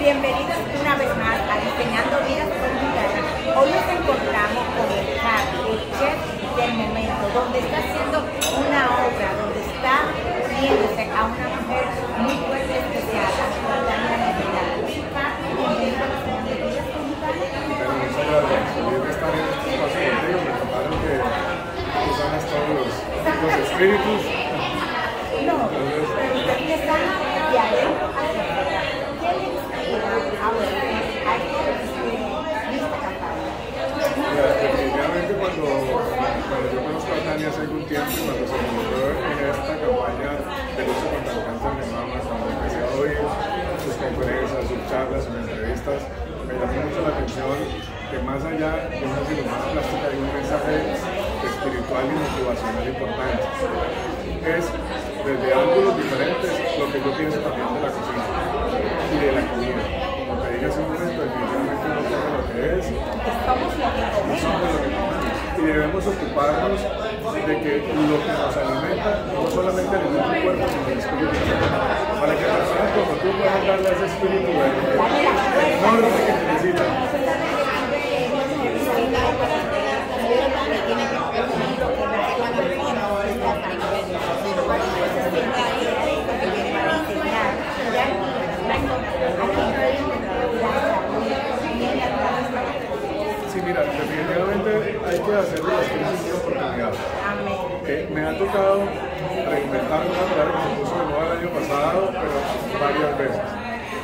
Bienvenidos una vez más a Diseñando Vidas Gitana. Hoy nos encontramos con el Javi, el chef del momento, donde está haciendo una obra, donde está uniéndose a una mujer muy fuerte y especial, a Tania Vidal. Javi, bienvenido a Diseñando Vidas con Bueno, muchas gracias. Feliz de estar en este espacio contigo. Me contaron que tú sanas todos los, los espíritus. No, pero usted está de adentro hacia afuera. ¿Qué le inspira ahora a esta campaña? Mira, definitivamente cuando, cuando yo conozco a Tania hace algún tiempo, cuando se involucró en esta campaña de lucha contra el cáncer de mama, cuando empecé a oír sus conferencias, sus charlas, me llamó mucho la atención que más allá de una cirugía plástica hay un mensaje espiritual y motivacional importante. Es desde ángulos diferentes lo que yo pienso también de la cocina y de la comida. Como te dije hace un momento, definitivamente no sabe lo que es, Estamos lo que somos que. Y debemos ocuparnos de que lo que nos alimenta no solamente alimenta el cuerpo, sino el espíritu. Para que personas como tú puedan darle ese espíritu el el norte que necesitan. Sí, mira, definitivamente hay que hacer de las crisis una oportunidad. Eh, me ha tocado reinventar una palabra que se puso de moda el año pasado, pero varias veces.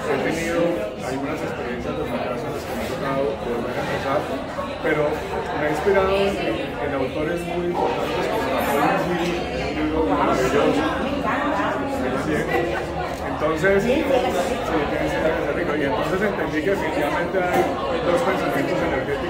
He tenido algunas experiencias de fracaso en las que me ha tocado volver a empezar, pero me ha inspirado en, en autores muy importantes como Napoleon Hill, un libro maravilloso. Entonces, sí, tiene que ser rico. Y entonces entendí que definitivamente hay dos pensamientos energéticos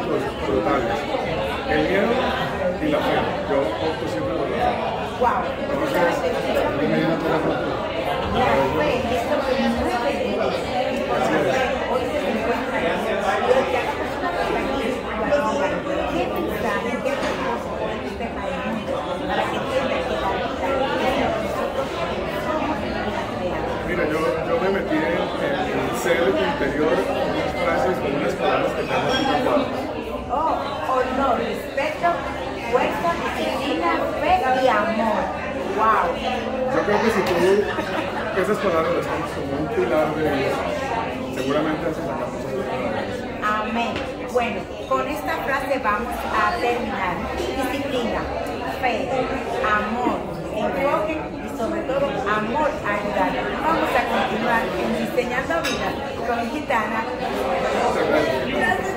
Oh, honor, respeto, fuerza, disciplina, fe y amor. Creo que si tú esas palabras las tomas como un pilar de seguramente haces cosa Amén. Bueno, con esta frase vamos a terminar. Disciplina, fe, amor, enfoque y sobre todo amor a ayudar. Vamos a continuar en Diseñando Vida con Gitana. Gracias.